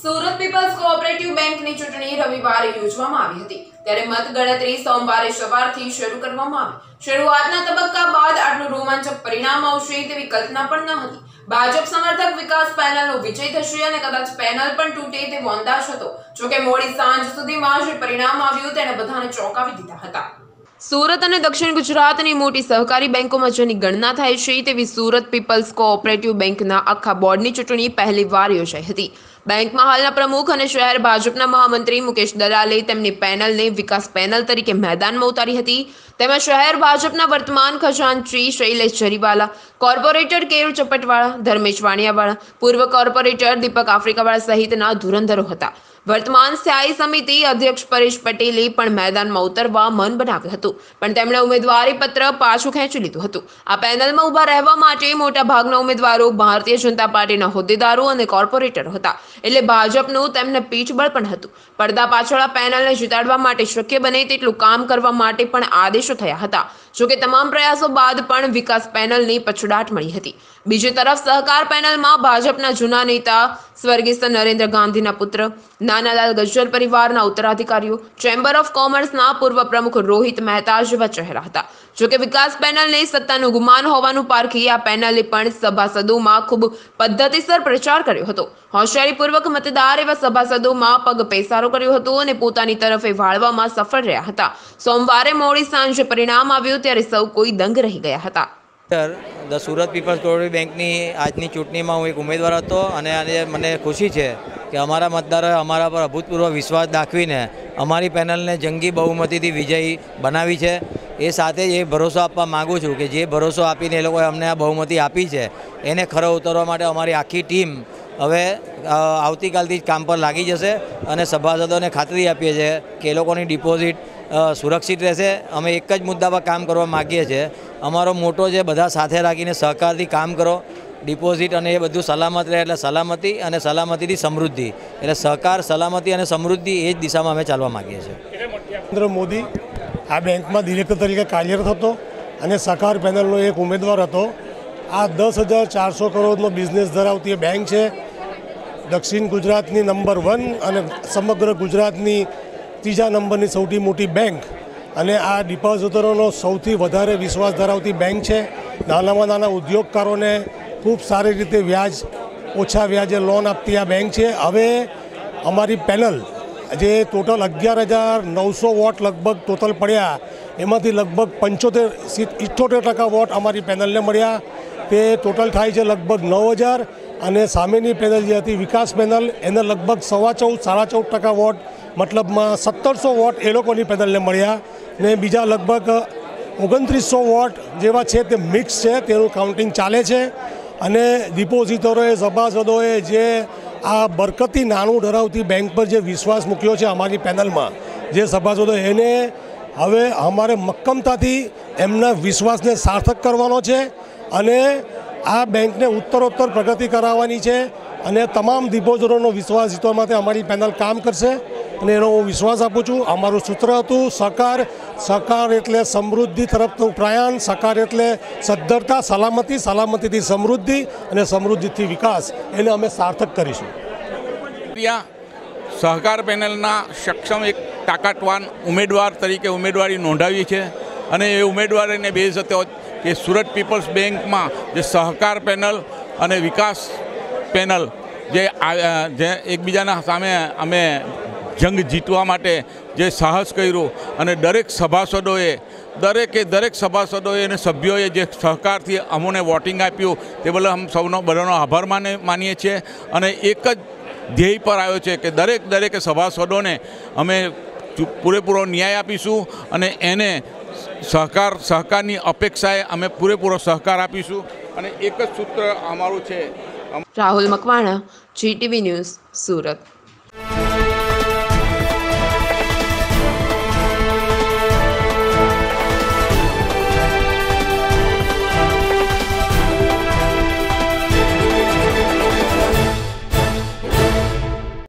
Surat people's cooperative બેંકની ચૂંટણી રવિવારે યોજવામાં આવી હતી. ત્યારે મતગણતરી સોમવારે સવારથી શરૂ કરવામાં આવી. શરૂઆતના તબક્કા બાદ આટલું રોમાંચક પરિણામ આવશે તેવી કલ્પના પણ ન હતી. ભાજપ સમર્થક વિકાસ પેનલનો વિજય થશે અને કદાચ પેનલ પણ તૂટે તેવો અંદાજ હતો. જોકે મોડી સાંજ સુધીમાં જે પરિણામ આવ્યું, તેણે બધાને ચોંકાવી દીધા હતા. સુરત અને દક્ષિણ ગુજરાતની મોટી સહકારી બેંકોમાં જેની ગણના થાય છે, તેવી સુરત પીપલ્સ કોઓપરેટિવ બેંકના આખા બોર્ડની ચૂંટણી પહેલી વાર યોજાઈ હતી. બેંકમાં હાલના પ્રમુખ અને શહેર ભાજપના મહામંત્રી મુકેશ દલાલે તેમની પેનલને વિકાસ પેનલ તરીકે મેદાનમાં ઉતારી હતી. તેમાં શહેર ભાજપના વર્તમાન ખજાનચી શૈલેષ જરીવાલા, કોર્પોરેટર કેર ચપટવાળા, ધર્મેશ વાણિયાવાળા, પૂર્વ કોર્પોરેટર દીપક આફ્રિકાવાળા સહિતના ધુરંધરો હતા. વર્તમાન સ્થાયી સમિતિ અધ્યક્ષ પરેશ પટેલે પણ મેદાનમાં ઉતરવા મન બનાવ્યું હતું. પણ તેમણે ઉમેદવારી પત્ર પાછું ખેંચી લીધું હતું. આ પેનલમાં ઊભા રહેવા માટે મોટા ભાગના ઉમેદવારો ભારતીય જનતા પાર્ટીના હોદ્દેદારો અને કોર્પોરેટરો હતા. એટલે ભાજપનું તેમને પીઠબળ પણ હતું. પડદા પાછળ આ પેનલને જીતાડવા માટે શક્ય બને તેટલું કામ કરવા માટે પણ આદેશો થયા હતા. જોકે તમામ પ્રયાસો બાદ પણ વિકાસ પેનલની પછડાટ મળી હતી. બીજી તરફ સહકાર પેનલમાં ભાજપના જૂના નેતા સ્વર્ગસ્થ નરેન્દ્ર ગાંધીના પુત્ર, નાનાલાલ ગજ્જર પરિવારના ઉત્તરાધિકારીઓ, ચેમ્બર ઓફ કોમર્સના પૂર્વ પ્રમુખ રોહિત મહેતા જેવા ચહેરા હતા. જોકે વિકાસ પેનલને સત્તાનું ગુમાન હોવાનું પારખી આ પેનલે પણ સભાસદોમાં ખૂબ પદ્ધતિસર પ્રચાર કર્યો હતો. હોશિયારીપૂર્વક મતદાર એવા સભાસદોમાં પગ પેસારો કર્યો હતો અને પોતાની તરફે વાળવામાં સફળ રહ્યા હતા. સોમવારે મોડી સાંજે પરિણામ આવ્યું ત્યારે સૌ કોઈ દંગ રહી ગયા હતા. Sir, the Surat people's cooperative બેંકની આજની ચૂંટણીમાં હું એક ઉમેદવાર હતો અને આજે મને ખુશી છે કે અમારા મતદારોએ અમારા પર અભૂતપૂર્વ વિશ્વાસ દાખવીને અમારી પેનલને જંગી બહુમતીથી વિજયી બનાવી છે. એ સાથે જ એ ભરોસો આપવા માગું છું કે જે ભરોસો આપીને એ લોકોએ અમને આ બહુમતી આપી છે, એને ખરો ઉતરવા માટે અમારી આખી ટીમ હવે આવતીકાલથી જ કામ પર લાગી જશે અને સભાસદોને ખાતરી આપીએ છીએ કે એ લોકોની ડિપોઝિટ સુરક્ષિત રહેશે. અમે એક જ મુદ્દા પર કામ કરવા માગીએ છીએ. અમારો મોટો છે બધા સાથે રાખીને સહકારથી કામ કરો. ડિપોઝિટ અને એ બધું સલામત રહે એટલે સલામતી અને સલામતીથી સમૃદ્ધિ. એટલે સહકાર, સલામતી અને સમૃદ્ધિ એ જ દિશામાં અમે ચાલવા માગીએ છીએ. નરેન્દ્ર મોદી આ બેંકમાં ડિરેક્ટર તરીકે કાર્યરત હતો અને સહકાર પેનલનો એક ઉમેદવાર હતો. આ દસ હજાર ચારસો કરોડનો બિઝનેસ ધરાવતી એ બેંક છે. દક્ષિણ ગુજરાતની નંબર વન અને સમગ્ર ગુજરાતની ત્રીજા નંબરની સૌથી મોટી બેંક. અને આ ડિપોઝિટરોનો સૌથી વધારે વિશ્વાસ ધરાવતી બેંક છે. નાનામાં નાના ઉદ્યોગકારોને ખૂબ સારી રીતે વ્યાજ, ઓછા વ્યાજે લોન આપતી આ બેંક છે. હવે અમારી પેનલ જે ટોટલ અગિયાર હજાર નવસો વોટ લગભગ ટોટલ પડ્યા. એમાંથી લગભગ પંચોતેર ઇઠ્ઠોતેર ટકા વોટ અમારી પેનલને મળ્યા. તે ટોટલ થાય છે લગભગ નવ હજાર અને સામેની પેનલ જે હતી વિકાસ પેનલ, એને લગભગ સવા ચૌદ, સાડા ચૌદ ટકા વોટ, મતલબમાં સત્તરસો વોટ એ લોકોની પેનલને મળ્યા. ને બીજા લગભગ ઓગણત્રીસો વોટ જેવા છે તે મિક્સ છે, તેનું કાઉન્ટિંગ ચાલે છે. અને ડિપોઝિટરોએ સભાસદોએ જે આ બરકતી નાણું ધરાવતી બેંક પર જે વિશ્વાસ મૂક્યો છે અમારી પેનલમાં, જે સભાસદો, એને હવે અમારે મક્કમતાથી એમના વિશ્વાસને સાર્થક કરવાનો છે અને આ બેંકને ઉત્તરોત્તર પ્રગતિ કરાવવાની છે અને તમામ ડિપોઝિટરોનો વિશ્વાસ જીતવા માટે અમારી પેનલ કામ કરશે. અને એનો હું વિશ્વાસ આપું છું, અમારું સૂત્ર હતું સહકાર સહકાર એટલે સમૃદ્ધિ તરફનું પ્રયાણ સહકાર એટલે સદ્ધરતા, સલામતી, સલામતીથી સમૃદ્ધિ અને સમૃદ્ધિથી વિકાસ. એને અમે સાર્થક કરીશું. સહકાર પેનલના સક્ષમ એક તાકાતવાન ઉમેદવાર તરીકે ઉમેદવારી નોંધાવી છે અને એ ઉમેદવારીને બેઝ હતો કે સુરત પીપલ્સ બેંકમાં જે સહકાર પેનલ અને વિકાસ પેનલ જે એકબીજાના સામે અમે જંગ જીતવા માટે જે સાહસ કર્યું અને દરેક સભાસદોએ, દરેકે દરેક સભાસદોએ અને સભ્યોએ જે સહકારથી અમોને વોટિંગ આપ્યું, તે બદલ અમે સૌનો બધાનો આભાર માને, માનીએ છીએ. અને એક જ ધ્યેય પર આવ્યો છે કે દરેક દરેકે સભાસદોને અમે પૂરેપૂરો ન્યાય આપીશું અને એને સહકાર, સહકારની અપેક્ષાએ અમે પૂરેપૂરો સહકાર આપીશું. અને એક જ સૂત્ર અમારું છે. Rahul Makwana, GTV news, Surat.